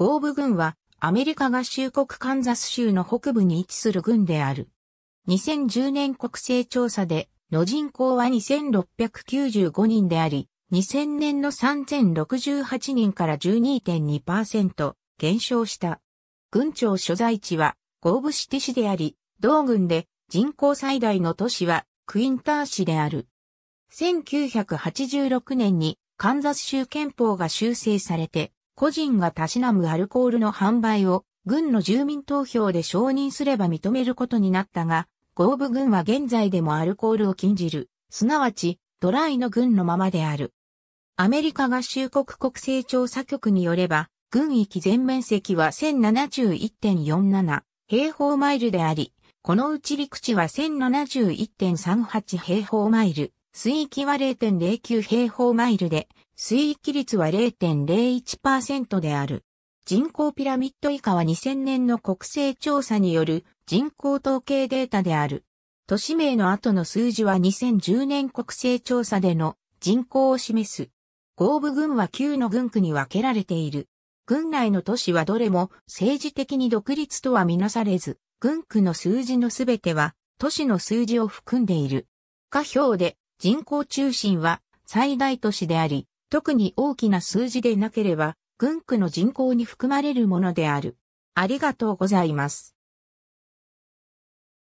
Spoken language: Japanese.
ゴーブ郡はアメリカ合衆国カンザス州の北部に位置する郡である。2010年国勢調査での人口は2695人であり、2000年の3068人から12.2%減少した。郡庁所在地はゴーブシティ市であり、同郡で人口最大の都市はクインター市である。1986年にカンザス州憲法が修正されて、個人がたしなむアルコールの販売を軍の住民投票で承認すれば認めることになったが、ゴーブ軍は現在でもアルコールを禁じる、すなわちドライの軍のままである。アメリカ合衆国国勢調査局によれば、軍域全面積は1071.47平方マイルであり、このうち陸地は1071.38平方マイル、水域は0.09平方マイルで、水域率は0.01%である。人口ピラミッド以下は2000年の国勢調査による人口統計データである。都市名の後の数字は2010年国勢調査での人口を示す。合部郡は9の郡区に分けられている。郡内の都市はどれも政治的に独立とはみなされず、郡区の数字のすべては都市の数字を含んでいる。下表で人口中心は最大都市であり、特に大きな数字でなければ、軍区の人口に含まれるものである。ありがとうございます。